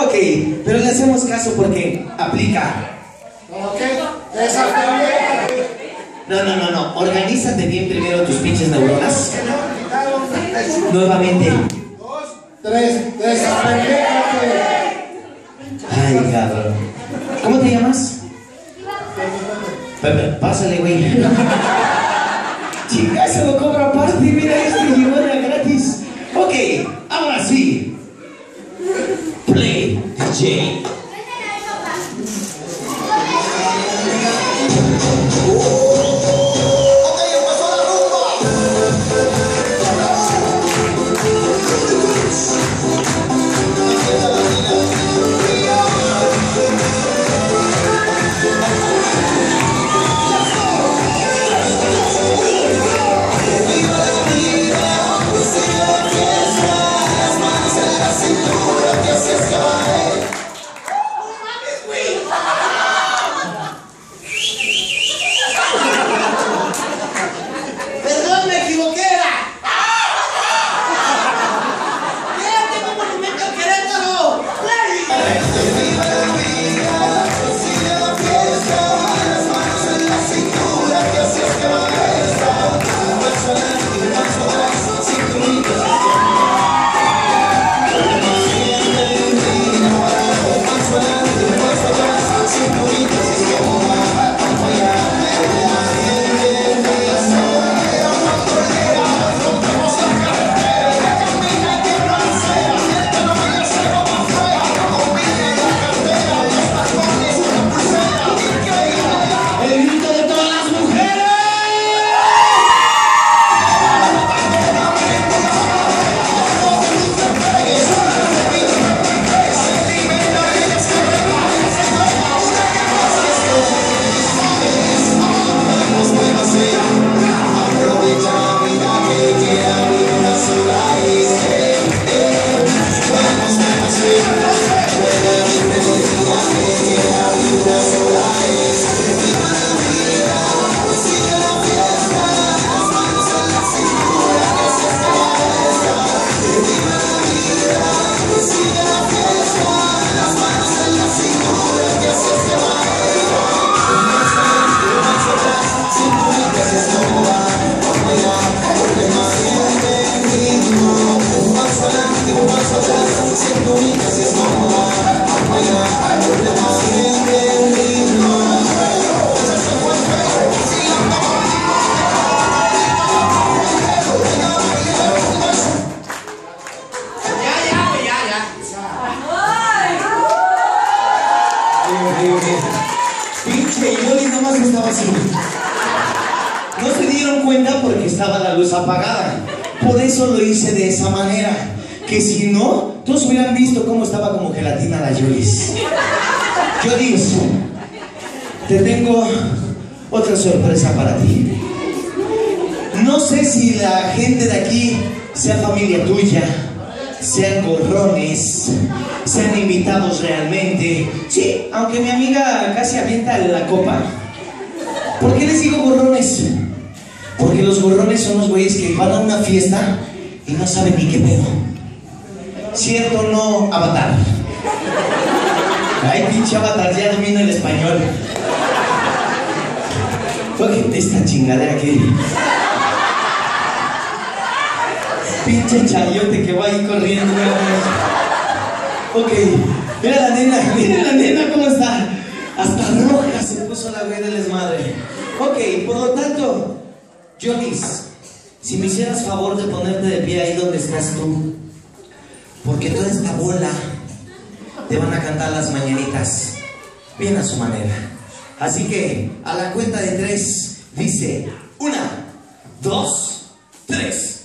Ok, pero le hacemos caso porque aplica. Ok. No, no, no, no. Organízate bien primero tus pinches neuronas. Nuevamente. Dos, tres. Ay, cabrón. ¿Cómo te llamas? Pepe, pásale, güey. Chica, se lo cobro aparte. Mira este limona gratis. Ok, ahora sí. Play DJ. No se dieron cuenta porque estaba la luz apagada. Por eso lo hice de esa manera. Que si no, todos hubieran visto cómo estaba como gelatina la Yolis. Yolis, te tengo otra sorpresa para ti. No sé si la gente de aquí sea familia tuya, sean gorrones, sean invitados realmente. Sí, aunque mi amiga casi avienta la copa. ¿Por qué les digo gorrones? Porque los gorrones son los güeyes que van a una fiesta y no saben ni qué pedo. ¿Cierto o no, Avatar? Ay, pinche Avatar, ya domina el español. Oye, esta chingadera que... Pinche chayote que va ahí corriendo. Ok, mira la nena, mira la nena cómo está. Hasta se puso la güey del desmadre. Ok, por lo tanto, Jonis, si me hicieras favor de ponerte de pie ahí donde estás tú, porque toda esta bola te van a cantar las mañanitas, bien a su manera. Así que a la cuenta de tres, dice, una, dos, tres.